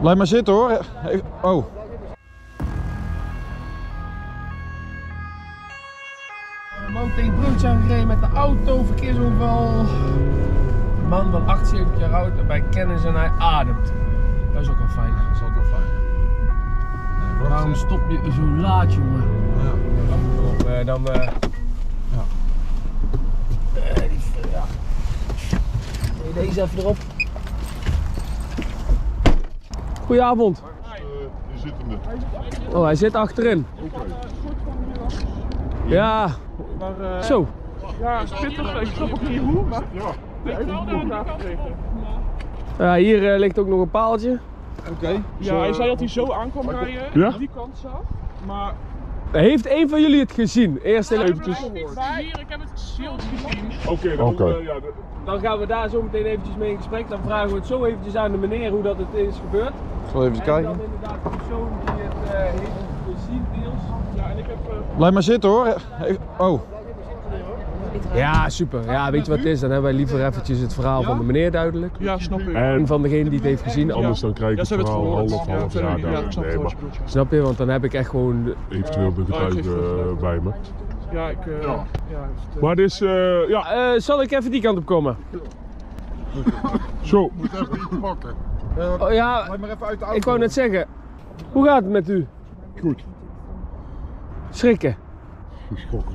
Blijf maar zitten hoor. Oh. Man tegen broodje aangereden met de auto, verkeersongeval. Man van 78 jaar oud en bij kennis en hij ademt. Dat is ook wel fijn. Dat is ook wel fijn. Waarom stop je zo laat, jongen? Ja. Op, eh, dan. eh Ja. eh, die, ja. Deze even erop. Goedenavond. Die zitten er. Oh, hij zit achterin. Ja, Maar, eh, zo. ja, is pittig. Ik snap ook niet hoe, maar Ja, ik heb hier eh, ligt ook nog een paaltje. Oké. Ja, hij zei dat hij zo aan kwam rijden, Ja? die kant zag. Maar Heeft een van jullie het gezien? Eerst even eventjes. Hier, ik heb het schild gezien. Oké, dan, Oké. eh, ja, de- Dan gaan we daar zo meteen eventjes mee in gesprek. Dan vragen we het zo eventjes aan de meneer hoe dat het is gebeurd. Ik zal even En kijken. dan inderdaad de persoon die het eh, heeft gezien deels. Ja, en ik heb... Blijf maar zitten hoor. Even- Oh. Ja, super. Ja, weet je wat het is? Dan hebben wij liever eventjes het verhaal van de meneer duidelijk. ja, snap ik. En van degene die het heeft gezien. anders dan krijg ik Ja, het verhaal half, half, ja, ja, verder- ja, ik duidelijk. snap Nee, maar je. Snap je? Want dan heb ik echt gewoon... eventueel de het eh, bij me. Ja, ik... eh, ja. het, eh, Maar het is, eh, ja, Eh, zal ik even die kant op komen? zo. Moet even iets pakken. Oh, ja, maar even uit de auto. ik wou net zeggen. Hoe gaat het met u? Goed, Schrikken? geschrokken.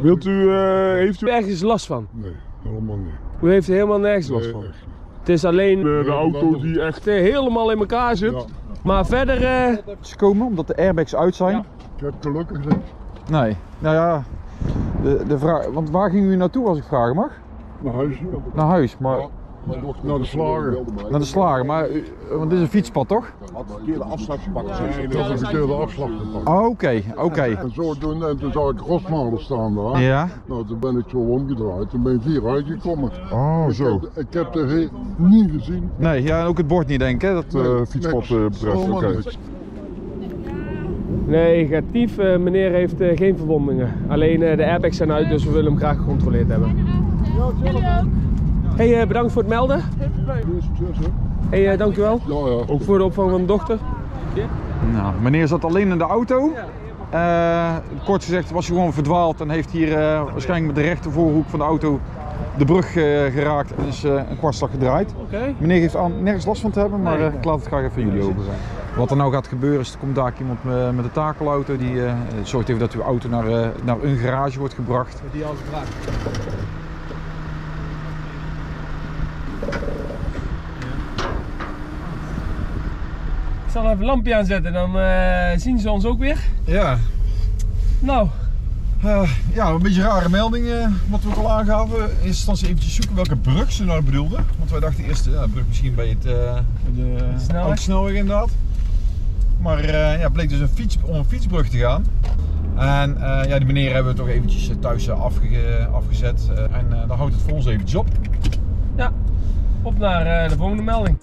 Wilt u, eh, heeft u ergens last van? Nee, helemaal niet. U heeft er helemaal nergens last Nee, van. echt. Het is alleen de, de auto die echt... helemaal in elkaar zit. Ja, Maar verder... eh, Ze komen omdat de airbags uit zijn. Ja. ik heb gelukkig niks. Nee. Nou ja. De, de vraag, want waar ging u naartoe als ik vragen mag? Naar huis. Naar huis, maar Naar de slager. naar de slager. Maar u- want dit is een fietspad toch? Had de verkeerde afslag gepakt. Ik had de verkeerde afslag gepakt. Oh, Oké, oké. En zo doen, en toen zag ik Rosmalen staan daar. Ja. Nou, toen ben ik zo omgedraaid. Toen ben ik hier uitgekomen. Oh, Ik heb, ik heb er he- niet gezien. Nee, ja, en ook het bord niet denken. hè, Dat, eh, Nee, fietspad, niks. eh, betreft, oké. Negatief, eh, meneer heeft eh, geen verwondingen. Alleen eh, de airbags zijn uit, dus we willen hem graag gecontroleerd hebben. Hey, eh, bedankt voor het melden. Hey, eh, dankjewel. Ja, ja. Ook voor de opvang van de dochter. Nou, meneer zat alleen in de auto. Eh, kort gezegd was hij gewoon verdwaald en heeft hier eh, waarschijnlijk met de rechter voorhoek van de auto de brug eh, geraakt en is eh, een kwartslag gedraaid. Oké. Meneer heeft aan, nergens last van te hebben, maar Nee. eh, ik laat het graag even jullie over zijn. Wat er nou gaat gebeuren is, er komt daar iemand me- met een takelauto die eh, zorgt even dat uw auto naar, eh, naar een garage wordt gebracht. Die als vraag. Zal even een lampje aanzetten, dan eh, zien ze ons ook weer. Ja, Nou, Eh, ja, een beetje een rare melding eh, wat we ook al aangaven. In eerste instantie eventjes zoeken welke brug ze nou bedoelden. Want wij dachten eerst, ja, de brug misschien bij het, bij de snelweg. inderdaad. Maar ja, bleek dus een fiets, om een fietsbrug te gaan. En ja, die meneer hebben we toch eventjes thuis afge- afgezet. En dan houdt het voor ons eventjes op. ja. Op naar de volgende melding.